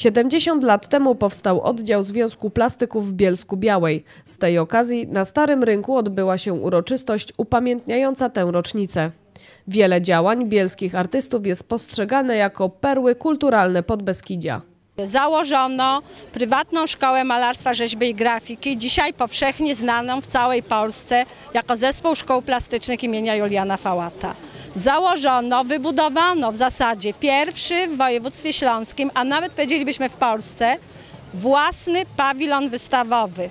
70 lat temu powstał oddział Związku Plastyków w Bielsku Białej. Z tej okazji na Starym Rynku odbyła się uroczystość upamiętniająca tę rocznicę. Wiele działań bielskich artystów jest postrzegane jako perły kulturalne Podbeskidzia. Założono prywatną szkołę malarstwa, rzeźby i grafiki, dzisiaj powszechnie znaną w całej Polsce jako Zespół Szkół Plastycznych imienia Juliana Fałata. Założono, wybudowano w zasadzie pierwszy w województwie śląskim, a nawet powiedzielibyśmy w Polsce, własny pawilon wystawowy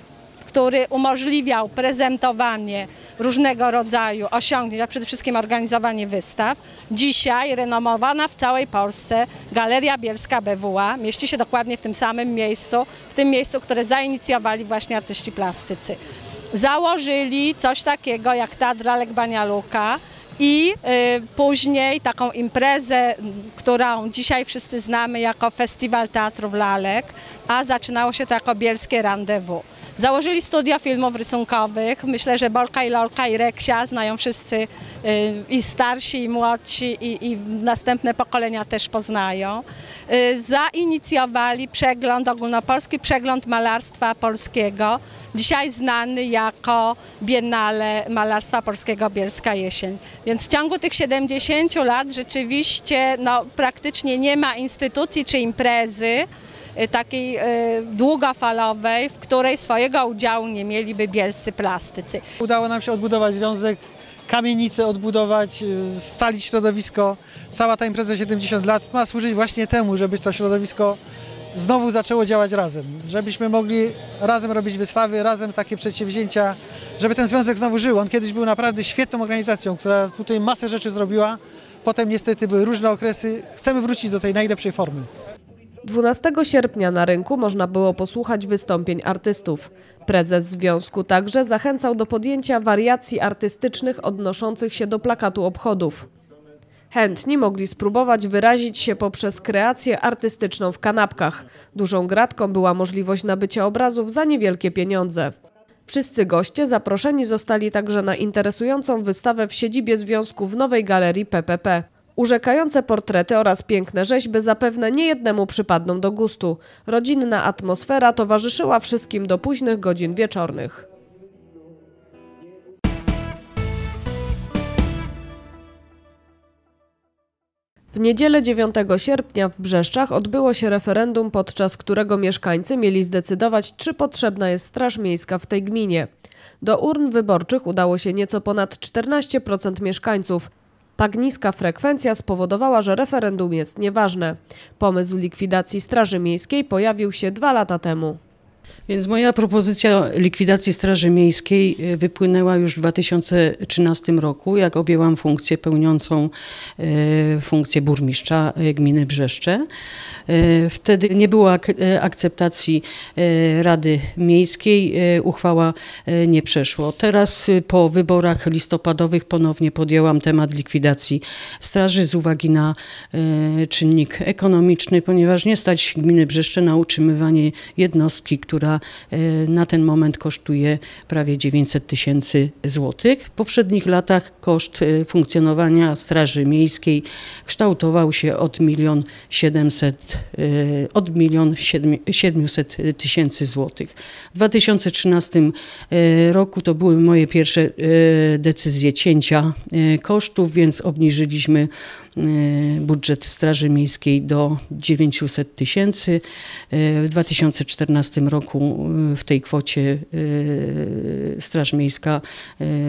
który umożliwiał prezentowanie różnego rodzaju osiągnięć, a przede wszystkim organizowanie wystaw. Dzisiaj renomowana w całej Polsce Galeria Bielska BWA mieści się dokładnie w tym samym miejscu, w tym miejscu, które zainicjowali właśnie artyści plastycy. Założyli coś takiego jak Teatr Alek Banialuka, i y, później taką imprezę, którą dzisiaj wszyscy znamy jako Festiwal Teatrów Lalek, a zaczynało się to jako Bielskie Rendezvous. Założyli studia filmów rysunkowych. Myślę, że Bolka i Lolka i Reksia znają wszyscy y, i starsi, i młodsi, i, i następne pokolenia też poznają. Y, zainicjowali przegląd, ogólnopolski przegląd malarstwa polskiego, dzisiaj znany jako Biennale Malarstwa Polskiego Bielska Jesień. Więc w ciągu tych 70 lat rzeczywiście no, praktycznie nie ma instytucji czy imprezy, Y, takiej y, długofalowej, w której swojego udziału nie mieliby bielscy plastycy. Udało nam się odbudować związek, kamienicę odbudować, y, scalić środowisko. Cała ta impreza 70 lat ma służyć właśnie temu, żeby to środowisko znowu zaczęło działać razem, żebyśmy mogli razem robić wystawy, razem takie przedsięwzięcia, żeby ten związek znowu żył. On kiedyś był naprawdę świetną organizacją, która tutaj masę rzeczy zrobiła. Potem niestety były różne okresy. Chcemy wrócić do tej najlepszej formy. 12 sierpnia na rynku można było posłuchać wystąpień artystów. Prezes związku także zachęcał do podjęcia wariacji artystycznych odnoszących się do plakatu obchodów. Chętni mogli spróbować wyrazić się poprzez kreację artystyczną w kanapkach. Dużą gratką była możliwość nabycia obrazów za niewielkie pieniądze. Wszyscy goście zaproszeni zostali także na interesującą wystawę w siedzibie związku w nowej galerii PPP. Urzekające portrety oraz piękne rzeźby zapewne niejednemu przypadną do gustu. Rodzinna atmosfera towarzyszyła wszystkim do późnych godzin wieczornych. W niedzielę 9 sierpnia w Brzeszczach odbyło się referendum, podczas którego mieszkańcy mieli zdecydować, czy potrzebna jest Straż Miejska w tej gminie. Do urn wyborczych udało się nieco ponad 14% mieszkańców. Tak niska frekwencja spowodowała, że referendum jest nieważne. Pomysł likwidacji Straży Miejskiej pojawił się dwa lata temu. Więc moja propozycja likwidacji Straży Miejskiej e, wypłynęła już w 2013 roku, jak objęłam funkcję pełniącą e, funkcję burmistrza gminy Brzeszcze. Wtedy nie było ak akceptacji Rady Miejskiej, uchwała nie przeszło. Teraz po wyborach listopadowych ponownie podjęłam temat likwidacji straży z uwagi na czynnik ekonomiczny, ponieważ nie stać gminy Brzeszcze na utrzymywanie jednostki, która E, na ten moment kosztuje prawie 900 tysięcy złotych. W poprzednich latach koszt e, funkcjonowania Straży Miejskiej kształtował się od 1 700, e, od 1 700 tysięcy złotych. W 2013 roku to były moje pierwsze decyzje cięcia kosztów, więc obniżyliśmy Y, budżet Straży Miejskiej do 900 tysięcy. Y, w 2014 roku y, w tej kwocie Straż Miejska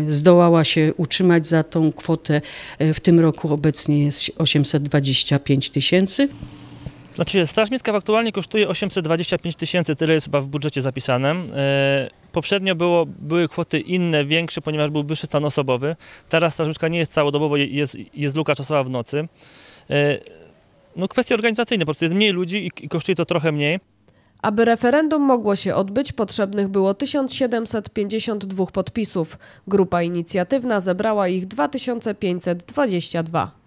zdołała się utrzymać za tą kwotę. W tym roku obecnie jest 825 tysięcy. Znaczy, Straż Miejska aktualnie kosztuje 825 tysięcy, tyle jest chyba w budżecie zapisanym. Poprzednio było, były kwoty inne, większe, ponieważ był wyższy stan osobowy. Teraz Straż Miejska nie jest całodobowo, jest, jest luka czasowa w nocy. E, no kwestie organizacyjne, po prostu jest mniej ludzi i, i kosztuje to trochę mniej. Aby referendum mogło się odbyć, potrzebnych było 1752 podpisów. Grupa inicjatywna zebrała ich 2522.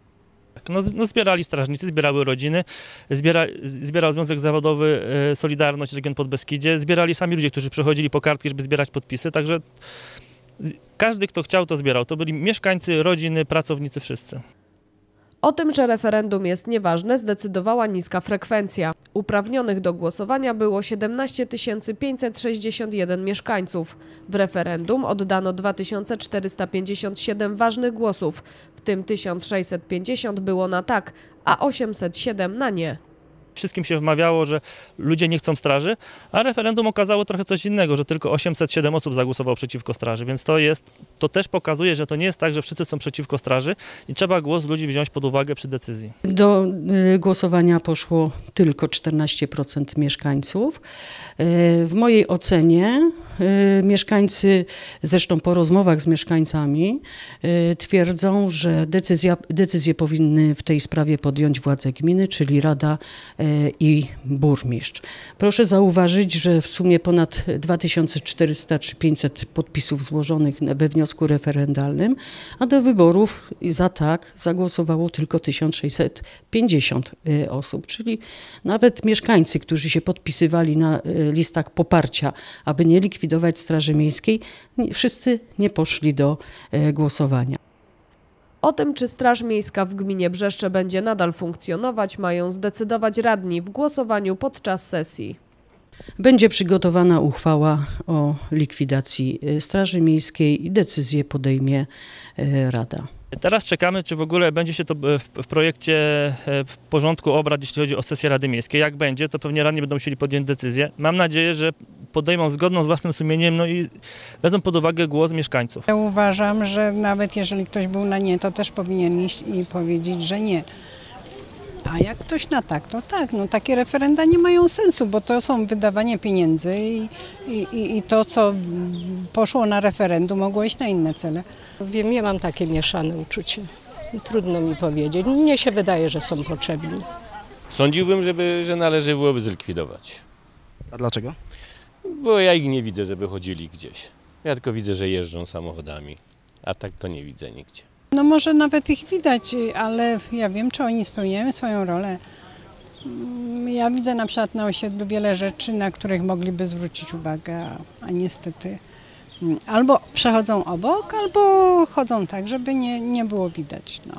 Tak, no, no, zbierali strażnicy, zbierały rodziny, zbiera, zbierał Związek Zawodowy e, Solidarność Region Podbeskidzie, zbierali sami ludzie, którzy przychodzili po kartki, żeby zbierać podpisy, także każdy, kto chciał, to zbierał. To byli mieszkańcy, rodziny, pracownicy, wszyscy. O tym, że referendum jest nieważne, zdecydowała niska frekwencja. Uprawnionych do głosowania było 17 561 mieszkańców. W referendum oddano 2457 ważnych głosów, w tym 1650 było na tak, a 807 na nie. Wszystkim się wmawiało, że ludzie nie chcą straży, a referendum okazało trochę coś innego, że tylko 807 osób zagłosowało przeciwko straży, więc to jest, to też pokazuje, że to nie jest tak, że wszyscy są przeciwko straży i trzeba głos ludzi wziąć pod uwagę przy decyzji. Do y, głosowania poszło tylko 14% mieszkańców. Y, W mojej ocenie mieszkańcy, zresztą po rozmowach z mieszkańcami, y, twierdzą, że decyzja, decyzje powinny w tej sprawie podjąć władze gminy, czyli Rada y, i burmistrz. Proszę zauważyć, że w sumie ponad 2400 czy 500 podpisów złożonych we wniosku referendalnym, a do wyborów za tak zagłosowało tylko 1650 y, osób, czyli nawet mieszkańcy, którzy się podpisywali na y, listach poparcia, aby nie likwidować Straży Miejskiej, wszyscy nie poszli do y, głosowania. O tym, czy Straż Miejska w gminie Brzeszcze będzie nadal funkcjonować, mają zdecydować radni w głosowaniu podczas sesji. Będzie przygotowana uchwała o likwidacji y, Straży Miejskiej i decyzję podejmie y, Rada. Teraz czekamy, czy w ogóle będzie się to w, w projekcie e, w porządku obrad, jeśli chodzi o sesję Rady Miejskiej. Jak będzie, to pewnie radni będą musieli podjąć decyzję. Mam nadzieję, że podejmą zgodną z własnym sumieniem, no i wezmą pod uwagę głos mieszkańców. Ja uważam, że nawet jeżeli ktoś był na nie, to też powinien iść i powiedzieć, że nie. A jak ktoś na tak, to tak. No, takie referenda nie mają sensu, bo to są wydawanie pieniędzy i, i, i- to, co poszło na referendum, mogło iść na inne cele. Wiem, ja mam takie mieszane uczucie. Trudno mi powiedzieć. Mnie się wydaje, że są potrzebni. Sądziłbym, żeby, że należy byłoby zlikwidować. A dlaczego? Bo ja ich nie widzę, żeby chodzili gdzieś. Ja tylko widzę, że jeżdżą samochodami. A tak to nie widzę nigdzie. No może nawet ich widać, ale ja wiem, czy oni spełniają swoją rolę. Mm, Ja widzę na przykład na osiedlu wiele rzeczy, na których mogliby zwrócić uwagę, a, niestety mm, albo przechodzą obok, albo chodzą tak, żeby nie, nie było widać. No.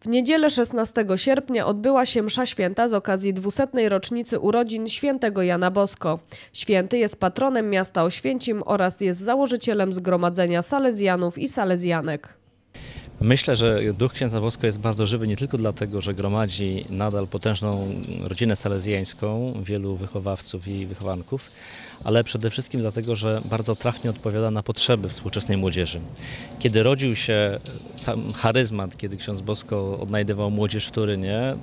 W niedzielę 16 sierpnia odbyła się msza święta z okazji 200. rocznicy urodzin świętego Jana Bosko. Święty jest patronem miasta Oświęcim oraz jest założycielem Zgromadzenia Salezjanów i Salezjanek. Myślę, że duch księdza Bosko jest bardzo żywy nie tylko dlatego, że gromadzi nadal potężną rodzinę salezjańską, wielu wychowawców i wychowanków, ale przede wszystkim dlatego, że bardzo trafnie odpowiada na potrzeby współczesnej młodzieży. Kiedy rodził się sam charyzmat, kiedy ksiądz Bosko odnajdywał młodzież w Turynie,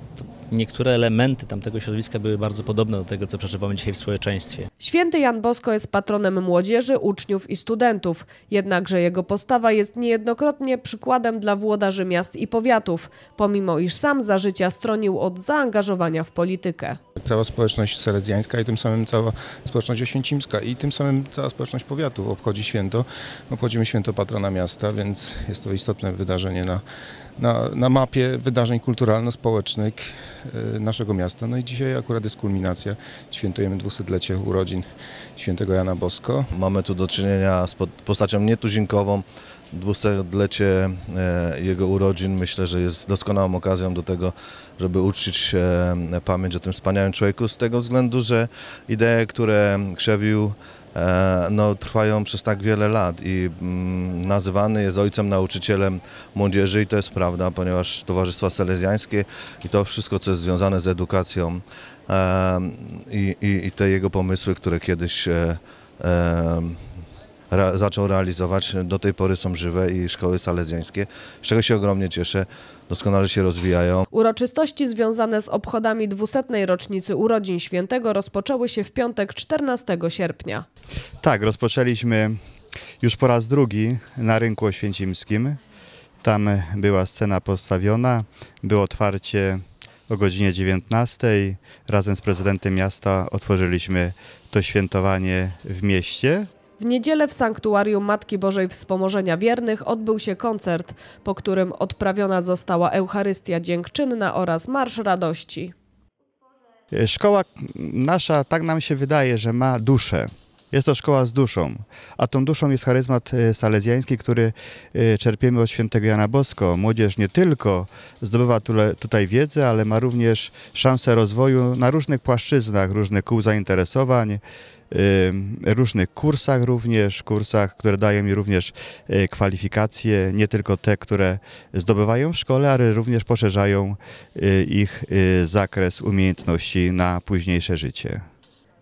niektóre elementy tamtego środowiska były bardzo podobne do tego, co przeżywamy dzisiaj w społeczeństwie. Święty Jan Bosko jest patronem młodzieży, uczniów i studentów, jednakże jego postawa jest niejednokrotnie przykładem dla włodarzy miast i powiatów, pomimo iż sam za życia stronił od zaangażowania w politykę. Cała społeczność salezjańska i tym samym cała społeczność oświęcimska i tym samym cała społeczność powiatu obchodzi święto. Obchodzimy święto patrona miasta, więc jest to istotne wydarzenie na, na, na mapie wydarzeń kulturalno-społecznych e, naszego miasta. No i dzisiaj akurat jest kulminacja. Świętujemy dwusetlecie urodzin świętego Jana Bosko. Mamy tu do czynienia z po- postacią nietuzinkową. Dwusetlecie e, jego urodzin myślę, że jest doskonałą okazją do tego, żeby uczcić e, pamięć o tym wspaniałym człowieku z tego względu, że idee, które krzewił e, no, trwają przez tak wiele lat i mm, nazywany jest ojcem nauczycielem młodzieży i to jest prawda, ponieważ Towarzystwa Salezjańskie i to wszystko, co jest związane z edukacją e, i, i, te jego pomysły, które kiedyś re, zaczął realizować, do tej pory są żywe i szkoły salezjańskie, z czego się ogromnie cieszę, doskonale się rozwijają. Uroczystości związane z obchodami 200. rocznicy urodzin świętego rozpoczęły się w piątek 14 sierpnia. Tak, rozpoczęliśmy już po raz drugi na rynku oświęcimskim. Tam była scena postawiona, było otwarcie o godzinie 19. Razem z prezydentem miasta otworzyliśmy to świętowanie w mieście. W niedzielę w sanktuarium Matki Bożej Wspomożenia Wiernych odbył się koncert, po którym odprawiona została Eucharystia Dziękczynna oraz Marsz Radości. Szkoła nasza, tak nam się wydaje, że ma duszę. Jest to szkoła z duszą, a tą duszą jest charyzmat e, salezjański, który e, czerpiemy od świętego Jana Bosko. Młodzież nie tylko zdobywa tutaj wiedzę, ale ma również szansę rozwoju na różnych płaszczyznach, różnych kół zainteresowań, e, różnych kursach również, kursach, które dają mi również kwalifikacje, nie tylko te, które zdobywają w szkole, ale również poszerzają ich zakres umiejętności na późniejsze życie.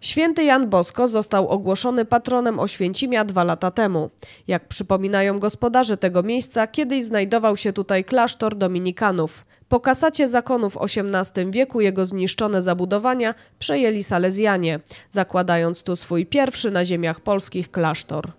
Święty Jan Bosko został ogłoszony patronem Oświęcimia dwa lata temu. Jak przypominają gospodarze tego miejsca, kiedyś znajdował się tutaj klasztor dominikanów. Po kasacie zakonu w XVIII wieku jego zniszczone zabudowania przejęli Salezjanie, zakładając tu swój pierwszy na ziemiach polskich klasztor.